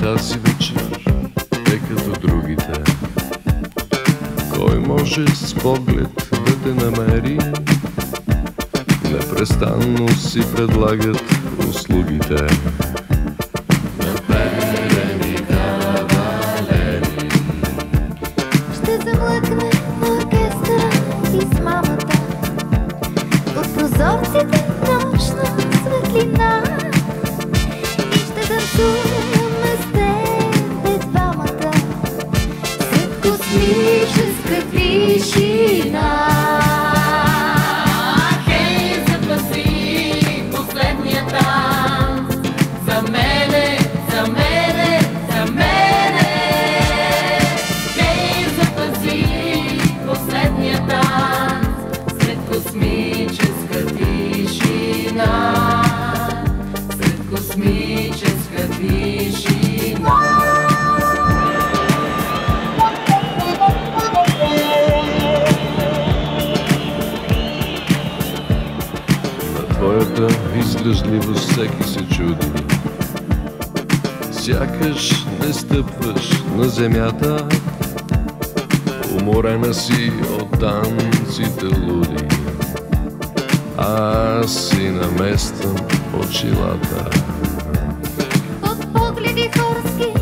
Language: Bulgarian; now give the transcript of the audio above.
Тази вечер е като другите. Кой може с поглед да те намери? Непрестанно си предлагат услугите. 없다. Твоята издръжливост всеки се чуди. Сякаш не стъпваш на земята, уморена си от танците луди. Аз си намествам очилата. От погледи хорски